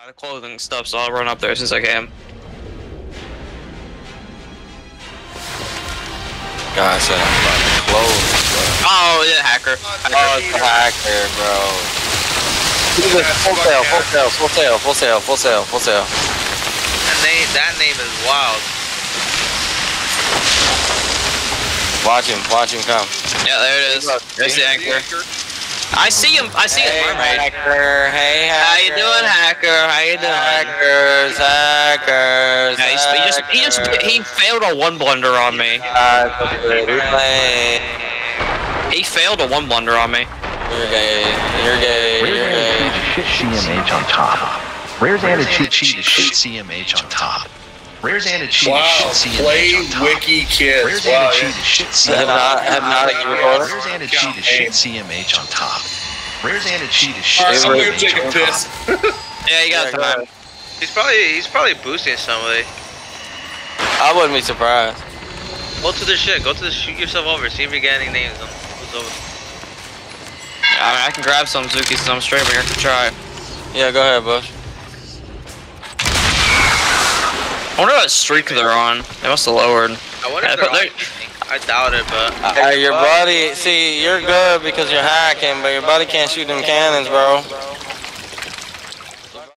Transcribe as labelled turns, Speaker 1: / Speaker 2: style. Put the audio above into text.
Speaker 1: Buy the clothing stuff, so I'll run up there as soon as I can.
Speaker 2: God, I said I'm about to close, bro.
Speaker 1: Oh, yeah, hacker.
Speaker 2: Oh, it's a hacker, bro. Full sail, full sail, full sail, full sail, full sail, full sail.
Speaker 3: That name, that name is wild.
Speaker 2: Watch him, watch him come.
Speaker 1: Yeah, there it is. There's the anchor. I see him. I see
Speaker 2: Hey,
Speaker 1: him. Mermaid.
Speaker 2: hacker, hey, hacker.
Speaker 1: How you doing, hacker? How you?
Speaker 2: Hackers, hackers,
Speaker 1: Yeah, he's, he just he just he failed a one blunder on me. He failed a one blunder on me.
Speaker 2: You're gay, you're gay, you're gay.
Speaker 4: Rare's added cheat CMH on top. Rare's added cheat sheet is shit CMH on top. Rare's added cheat
Speaker 5: Wow,
Speaker 4: is shit
Speaker 5: play
Speaker 4: CMH on top.
Speaker 5: wiki kids.
Speaker 4: Rare's
Speaker 5: Wow,
Speaker 4: added cheat is shit
Speaker 2: Have not- have not
Speaker 4: CMH.
Speaker 2: recorded?
Speaker 4: Rare's added cheat is shit CMH on top. Rare's added cheat is shit
Speaker 5: Alright, I'm gonna
Speaker 4: CMH
Speaker 5: take a
Speaker 4: on
Speaker 5: piss.
Speaker 1: Yeah, you got
Speaker 2: Yeah,
Speaker 1: time.
Speaker 2: ahead.
Speaker 3: He's probably he's probably boosting somebody.
Speaker 2: I wouldn't be surprised.
Speaker 3: Go to the shit. Go to the shoot yourself over. See if you get any names on who's over.
Speaker 1: I mean, I can grab some Zuki since I'm streaming. I can try.
Speaker 2: Yeah, go ahead, Bush.
Speaker 1: I wonder what streak they're on. They must have lowered.
Speaker 3: I wonder
Speaker 1: Yeah,
Speaker 3: if they're
Speaker 1: but
Speaker 3: all
Speaker 1: they-
Speaker 3: gaming. I doubt it, but
Speaker 2: Uh, your buddy, see, you're good because you're hacking, but your buddy can't shoot them cannons, bro.